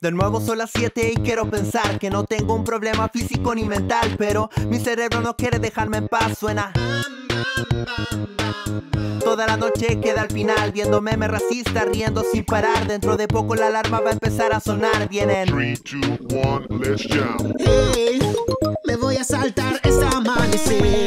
De nuevo son las 7 y quiero pensar que no tengo un problema físico ni mental, pero mi cerebro no quiere dejarme en paz, suena. Toda la noche queda al final viendo memes racistas riendo sin parar. Dentro de poco la alarma va a empezar a sonar. Vienen 3, 2, 1, let's jump. Hey, me voy a saltar este amanecer.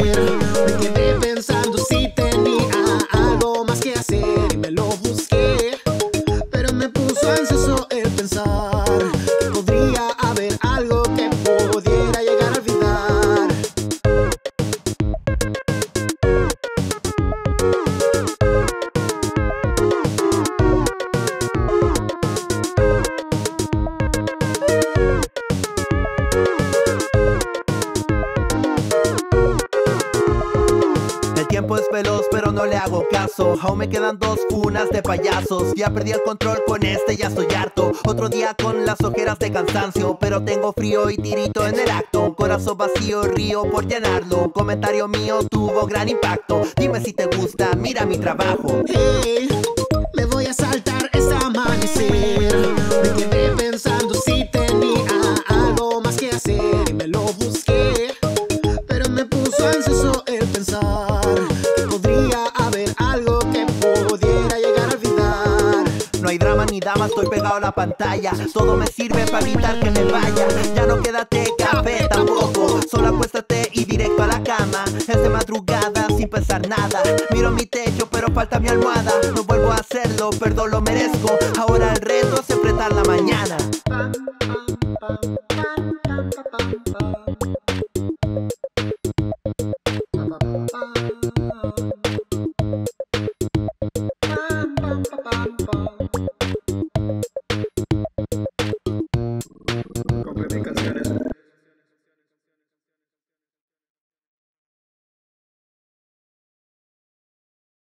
Tiempo es veloz, pero no le hago caso. Aún me quedan dos funas de payasos. Ya perdí el control con este, ya estoy harto. Otro día con las ojeras de cansancio, pero tengo frío y tirito en el acto. Corazón vacío, río por llenarlo. Comentario mío tuvo gran impacto. Dime si te gusta, mira mi trabajo. Me voy a saltar este amanecer. Me quedé pensando si tenía algo más que hacer y me lo busqué. Pero me puso ansioso el pensar dama, estoy pegado a la pantalla. Todo me sirve para evitar que me vaya. Ya no quédate café tampoco. Solo acuéstate y directo a la cama. Es de madrugada sin pensar nada. Miro mi techo, pero falta mi almohada. No vuelvo a hacerlo, perdón, lo merezco. Ahora el reto